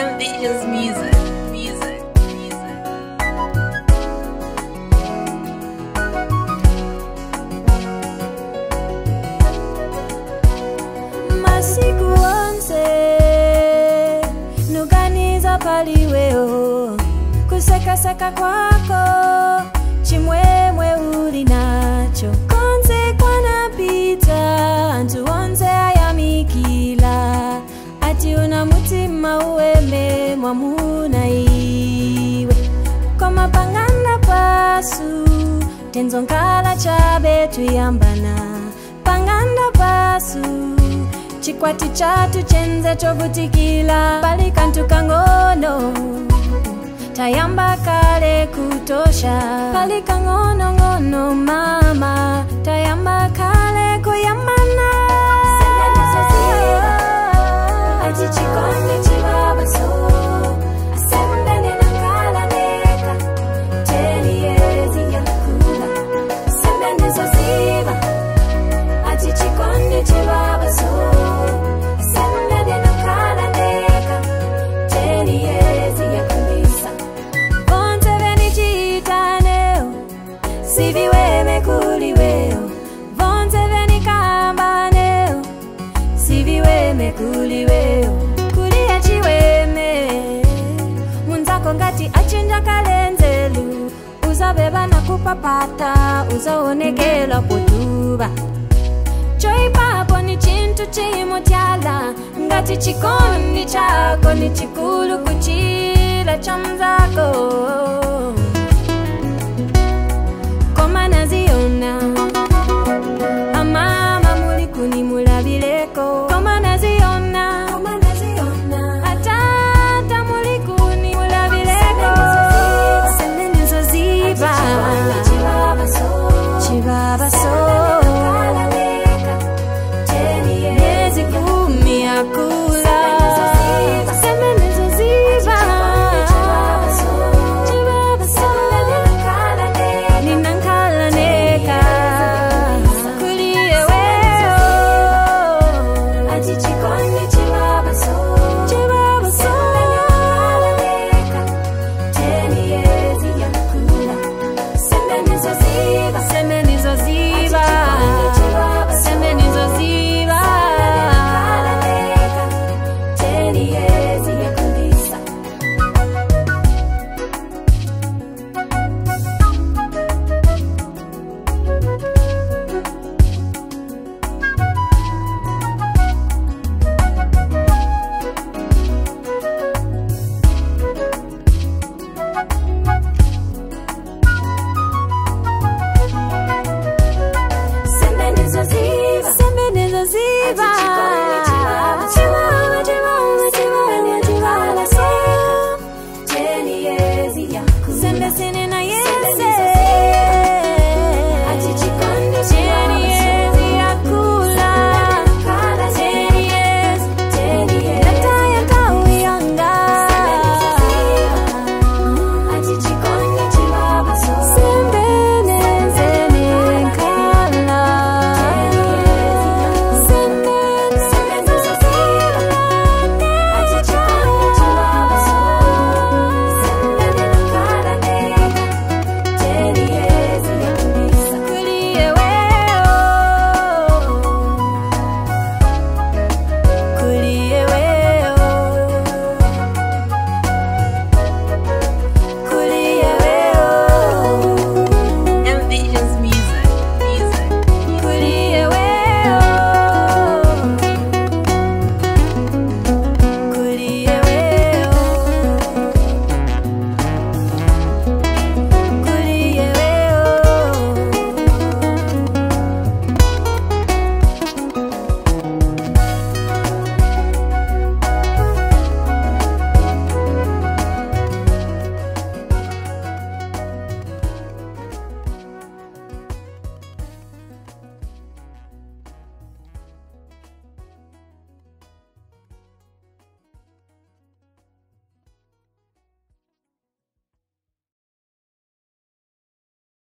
Envisions music. music, music. Masikuanze nuganiza paliweo kusekaseka kwako chimwemwe uli nacho konze kwanapita ntuonze ayamikila ati una mutima uwe mwamuna iwe. Koma pang'anda pasu tenzonkhala chabe tuyambana pang'anda pasu chikwati chatu chenze chovutikila. Pali kantu kang'ono tayamba kale kutosha. Pali siviweme kuliweo kulia chiweme. Munzako ngati achinja kalenzelu uzabeba na kupapata uzaonekela kutuba choipapo ni chintu chimotyala ngati chikondi chako ni chikulu kuchila cha mzako aku Send us in